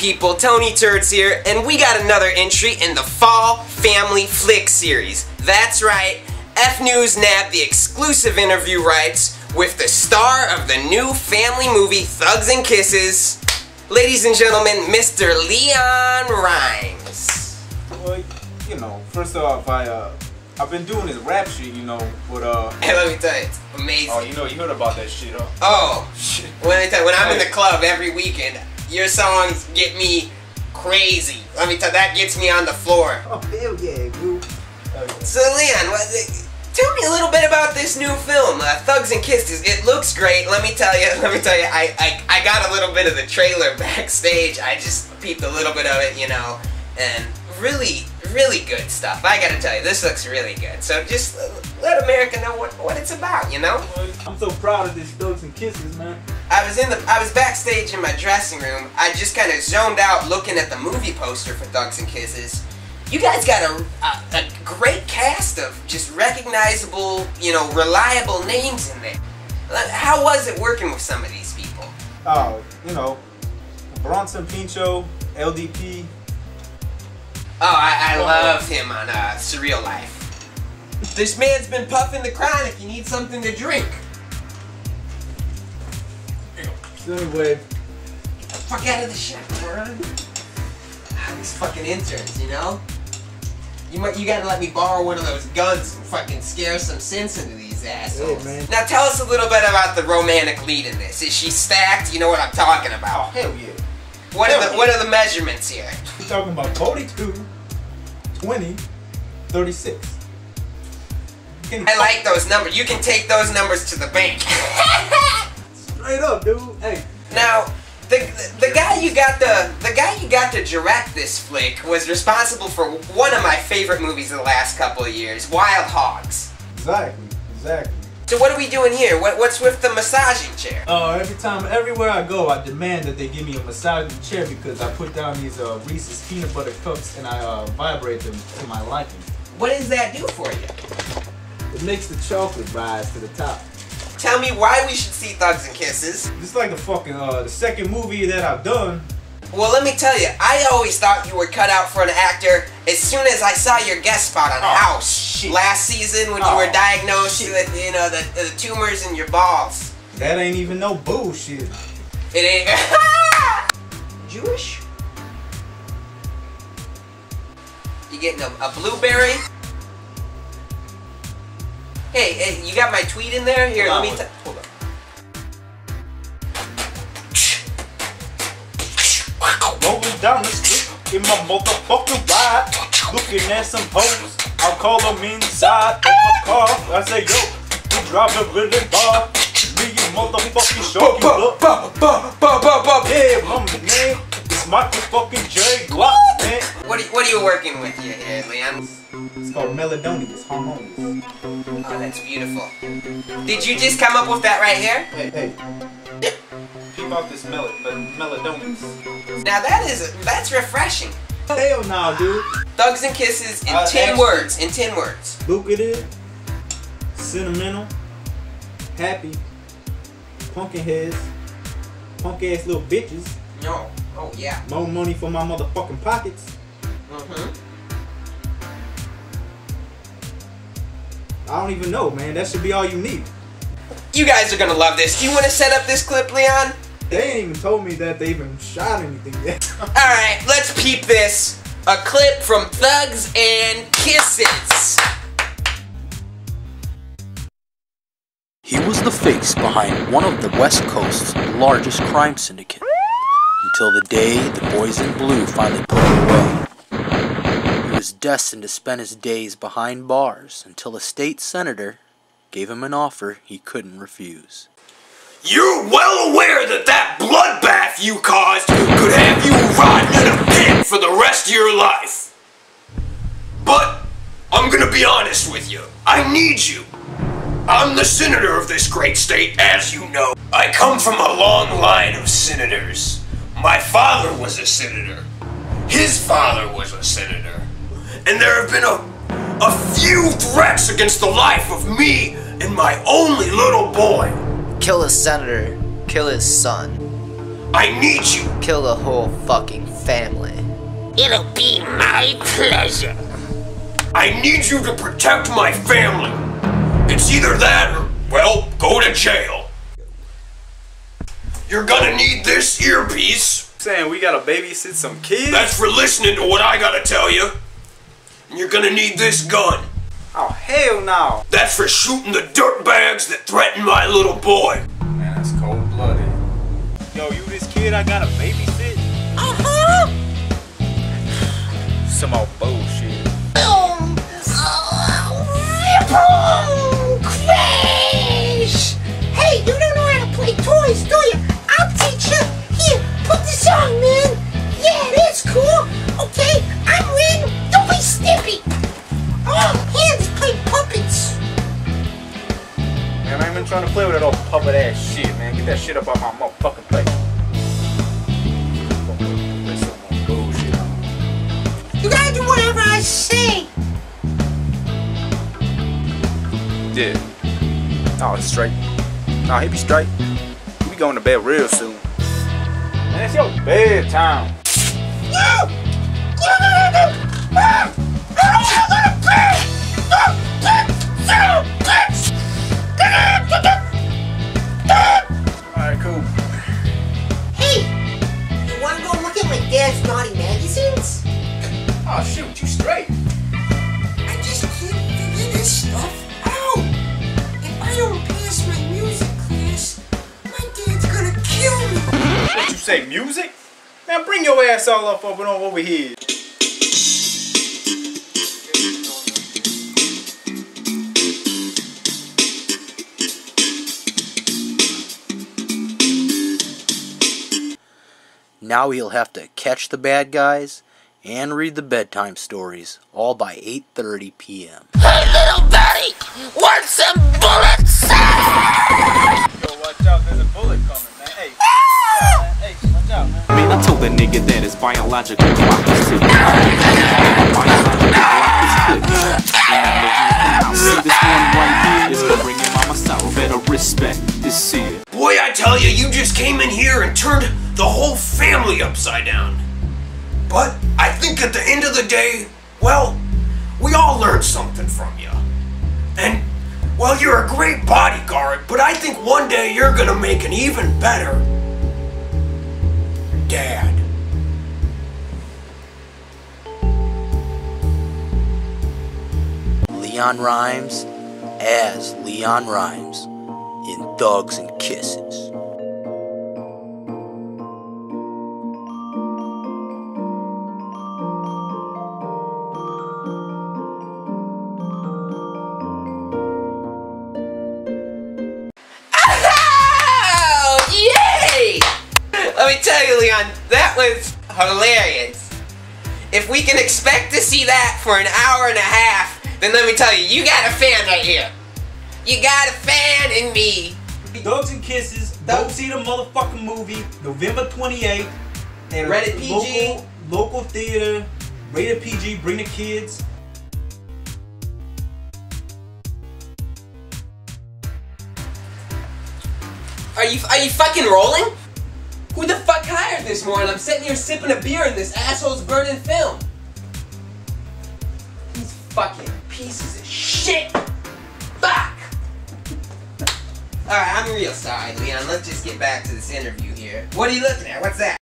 People? Tony Turddz here, and we got another entry in the Fall Family Flick series. That's right, F News nabbed the exclusive interview rights with the star of the new family movie Thugs and Kisses, ladies and gentlemen, Mr. Leon Rhymes. Well, you know, first off, I uh, I've been doing this rap shit, you know, but uh. Hey, let me tell you, it's amazing. Oh, you know, you heard about that shit, huh? Oh, Shit. when, I tell you, when I'm in the club every weekend, your songs get me crazy. Let me tell that gets me on the floor. Oh hell yeah, dude. So Leon, what, tell me a little bit about this new film, uh, Thugs and Kisses. It looks great. Let me tell you. Let me tell you. I, I I got a little bit of the trailer backstage. I just peeped a little bit of it, you know, and really, really good stuff. I gotta tell you, this looks really good. So just let America know what what it's about, you know. I'm so proud of this Thugs and Kisses, man. I was in the I was backstage in my dressing room. I just kind of zoned out looking at the movie poster for Thugs and Kisses. You guys got a, a, a great cast of just recognizable, you know, reliable names in there. How was it working with some of these people? Oh, you know, Bronson Pinchot, LDP. Oh, I, I love him on uh, Surreal Life. This man's been puffing the chronic. You need something to drink. So anyway, Fuck out of the shit, moron. Ah, These fucking interns, you know? You might, you gotta let me borrow one of those guns and fucking scare some sense into these assholes. man. Now tell us a little bit about the romantic lead in this. Is she stacked? You know what I'm talking oh about. hell yeah. What are the what are the measurements here? We're talking about 42, 20, 36. I like those numbers. You can take those numbers to the bank. straight up, dude. Hey, Now, the, the guy you got the the guy you got to direct this flick was responsible for one of my favorite movies of the last couple of years, Wild Hogs. exactly, exactly. So what are we doing here? What, what's with the massaging chair? Uh, every time, everywhere I go, I demand that they give me a massaging chair because I put down these uh, Reese's peanut butter cups and I uh, vibrate them to my liking. What does that do for you? It makes the chocolate rise to the top. Tell me why we should see Thugs and Kisses. Is like the fucking uh, the second movie that I've done. Well, let me tell you, I always thought you were cut out for an actor as soon as I saw your guest spot on Oh, House shit. last season when you Oh, were diagnosed shit. with, you know, the, the tumors in your balls. That ain't even no bullshit. It ain't. Jewish? You getting a, a blueberry? Hey, hey, you got my tweet in there? Here, let me. Hold on. Rolling down the street in my motherfucking ride, looking at some hoes. I'll call them inside of my car. I say, yo, you driving really far. Me and motherfucking shorty up. Yeah, my name is Michael fucking J. Glock, man. what, are, what are you working with here, here, Liam? It's called Melodonius, harmonious. Oh, that's beautiful. Did you just come up with that right here? Hey, hey. Peep out this mel- Melodonius. Now that is that's refreshing. Hell no, dude. Thugs and kisses in Uh, ten words. In ten words. Lucrative, sentimental, happy, pumpkin heads, punk ass little bitches, No. Oh yeah. more money for my motherfucking pockets. Mm-hmm. I don't even know, man. That should be all you need. You guys are gonna love this. Do you want to set up this clip, Leon? They ain't even told me that they even shot anything yet. Alright, let's peep this. A clip from Thugs and Kisses. He was the face behind one of the West Coast's largest crime syndicate until the day the boys in blue finally put him away. He was destined to spend his days behind bars until a state senator gave him an offer he couldn't refuse. You're well aware that that bloodbath you caused could have you rotting in a pit for the rest of your life. But I'm gonna be honest with you. I need you. I'm the senator of this great state, as you know. I come from a long line of senators. My father was a senator. His father was a senator. And there have been a, a few threats against the life of me and my only little boy. Kill a senator, kill his son. I need you. Kill the whole fucking family. It'll be my pleasure. I need you to protect my family. It's either that or, well, go to jail. You're gonna need this earpiece. Saying we gotta babysit some kids? That's for listening to what I gotta tell you. And you're gonna need this gun. oh, hell no. That's for shooting the dirtbags that threaten my little boy. Man, that's cold blooded. Yo, you this kid I gotta babysit? Uh-huh. Some old bullshit. Puppet ass shit, man. Get that shit up on my motherfucking plate. Play some more bullshit. You gotta do whatever I say. Yeah. Oh, it's straight. No, he be straight. We going to bed real soon. Man, it's your bedtime. Say, music? Man, bring your ass all up up and on over here. Now he'll have to catch the bad guys and read the bedtime stories, all by 8:30 p.m. Hey, little buddy, want some bullets? Yo, watch out, there's a bullet coming, Nigga that biological clock is see. Boy, I tell you, you just came in here and turned the whole family upside down. But I think at the end of the day, well, we all learned something from you. And, well, you're a great bodyguard, but I think one day you're gonna make an even better dad. Leon Rhymes as Leon Rhymes in Thugs and Kisses. Me tell you, Leon, that was hilarious. If we can expect to see that for an hour and a half, then let me tell you, you got a fan right here. You got a fan in me. Dogs and Kisses, go see the motherfucking movie, November 28th. And Rated PG. Local, local theater, rated PG, bring the kids. Are you are you fucking rolling? Who the fuck hired this morning? I'm sitting here sipping a beer in this asshole's burning film. These fucking pieces of shit. Fuck. Alright, I'm real sorry, Leon. Let's just get back to this interview here. What are you looking at? What's that?